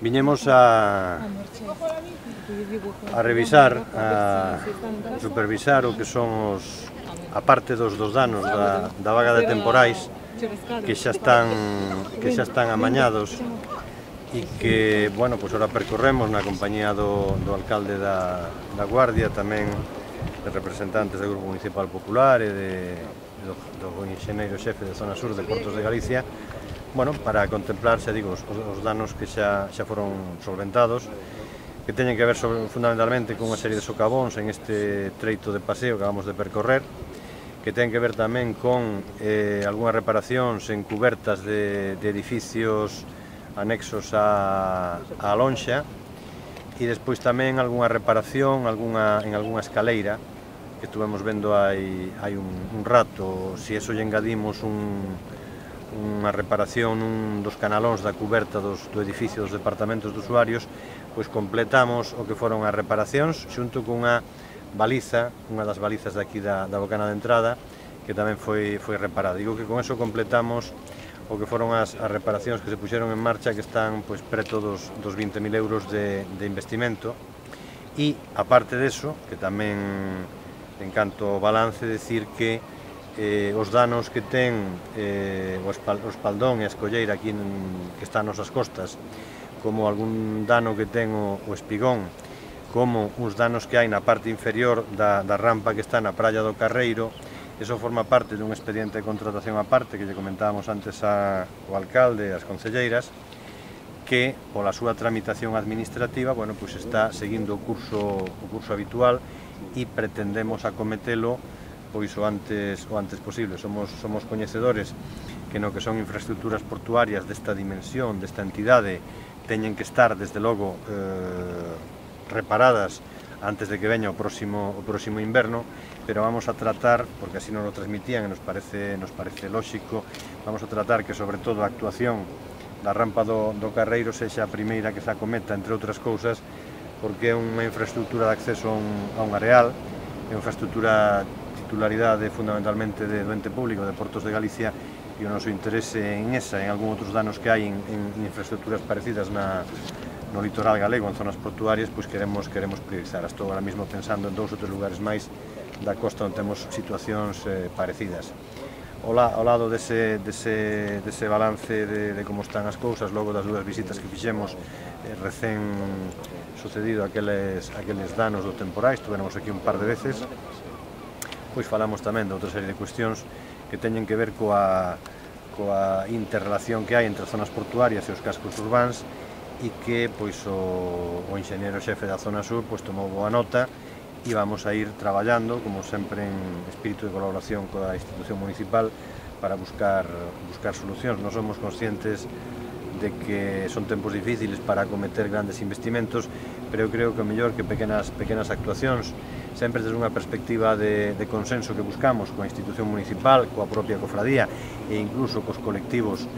viñemos a a revisar, a supervisar o que son os a parte dos dos danos da, da vaga de temporais que xa están que xa están amañados e que, bueno, pois ora percorremos na compañía do, do alcalde da, da Guardia, tamén de representantes do Grupo Municipal Popular e de, do, do enxeneiro xefe de Zona Sur de Portos de Galicia, bueno, para contemplarse, digo, os, os danos que xa, xa foron solventados, que teñen que ver sobre, fundamentalmente con unha serie de socavóns en este treito de paseo que acabamos de percorrer, que ten que ver tamén con eh, algunhas reparacións en cubertas de, de edificios anexos a, a lonxa e despois tamén algunha reparación algunha, en algunha escaleira que estuvemos vendo hai, hai un, un rato, se si eso lle engadimos un, unha reparación nun dos canalóns da cuberta dos, do edificio dos departamentos de usuarios, pois completamos o que foron as reparacións xunto cunha baliza, unha das balizas daqui da, da bocana de entrada, que tamén foi, foi reparada. Digo que con eso completamos o que foron as, as reparacións que se puxeron en marcha que están pois, preto dos, dos 20.000 euros de, de investimento e aparte deso, que tamén en canto balance decir que eh, os danos que ten eh, o, espal, o espaldón e a escolleira aquí en, que está nas nosas costas, como algún dano que ten o, o espigón, como uns danos que hai na parte inferior da, da rampa que está na praia do Carreiro, Eso forma parte dun expediente de contratación aparte que lle comentábamos antes a, ao alcalde e ás concelleiras que pola súa tramitación administrativa, bueno, pois está seguindo o curso o curso habitual e pretendemos acometelo pois o antes o antes posible. Somos somos coñecedores que no que son infraestructuras portuarias desta dimensión, desta entidade, teñen que estar desde logo eh, reparadas antes de que veña o próximo o próximo inverno, pero vamos a tratar, porque así nos lo transmitían e nos parece nos parece lóxico, vamos a tratar que sobre todo a actuación da rampa do, do Carreiro sexa a primeira que se acometa, entre outras cousas, porque é unha infraestructura de acceso a un, a un areal, é unha infraestructura titularidade fundamentalmente de, do ente público de Portos de Galicia e o noso interese en esa, en algún outros danos que hai en, en infraestructuras parecidas na, no litoral galego, en zonas portuarias, pois queremos queremos priorizar. Estou ahora mesmo pensando en dous ou tres lugares máis da costa onde temos situacións eh, parecidas. Ola, ao lado dese, dese, dese balance de, de como están as cousas, logo das dúas visitas que fixemos eh, recén sucedido aqueles, aqueles danos do temporal, estuveremos aquí un par de veces, pois falamos tamén de outra serie de cuestións que teñen que ver coa, coa interrelación que hai entre as zonas portuarias e os cascos urbáns e que pois o, o enxeñero xefe da zona sur pois, tomou boa nota e vamos a ir traballando, como sempre, en espírito de colaboración coa institución municipal para buscar, buscar solucións. Non somos conscientes de que son tempos difíciles para acometer grandes investimentos, pero eu creo que o mellor que pequenas pequenas actuacións sempre desde unha perspectiva de, de consenso que buscamos coa institución municipal, coa propia cofradía e incluso cos colectivos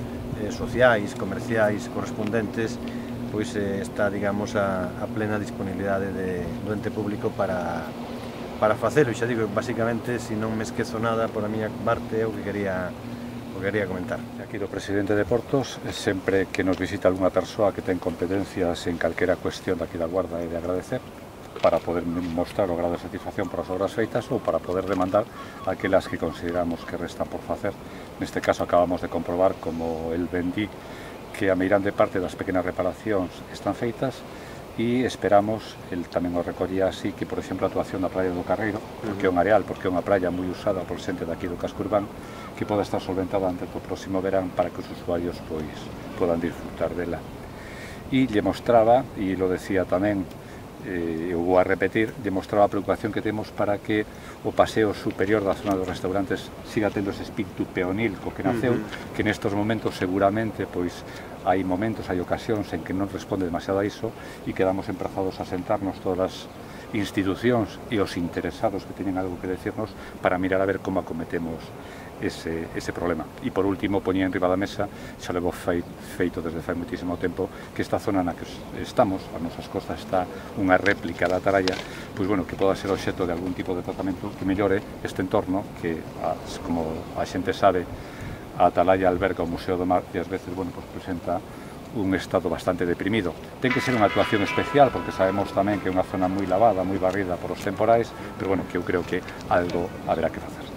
eh, sociais, comerciais, correspondentes, pois eh, está, digamos, a, a plena disponibilidade de, do ente público para, para facelo. E xa digo, basicamente, se non me esquezo nada por a miña parte, é o que quería quería comentar. Aquí do presidente de Portos, sempre que nos visita algunha persoa que ten competencias en calquera cuestión daqui da Guarda é de agradecer para poder mostrar o grado de satisfacción por as obras feitas ou para poder demandar aquelas que consideramos que restan por facer. Neste caso acabamos de comprobar como el vendí que a meirande parte das pequenas reparacións están feitas e esperamos, el tamén o recollía así, que por exemplo a actuación da Praia do Carreiro, porque é un areal, porque é unha praia moi usada por xente daqui do casco urbán, que poda estar solventada antes do próximo verán para que os usuarios pois podan disfrutar dela. E lle mostraba, e lo decía tamén, eh, eu vou a repetir, lle mostraba a preocupación que temos para que o paseo superior da zona dos restaurantes siga tendo ese espírito peonil co que naceu, uh -huh. que nestos momentos seguramente pois hai momentos, hai ocasións en que non responde demasiado a iso e quedamos emprazados a sentarnos todas as institucións e os interesados que teñen algo que decirnos para mirar a ver como acometemos ese, ese problema. E por último, poñía en riba da mesa, xa levo fei, feito desde fai moitísimo tempo, que esta zona na que estamos, a nosas costas está unha réplica da taralla, pois bueno, que poda ser obxeto de algún tipo de tratamento que mellore este entorno que, as, como a xente sabe, a Atalaya alberga o Museo do Mar e ás veces, bueno, pues, presenta un estado bastante deprimido. Ten que ser unha actuación especial, porque sabemos tamén que é unha zona moi lavada, moi barrida por os temporais, pero, bueno, que eu creo que algo haberá que facer.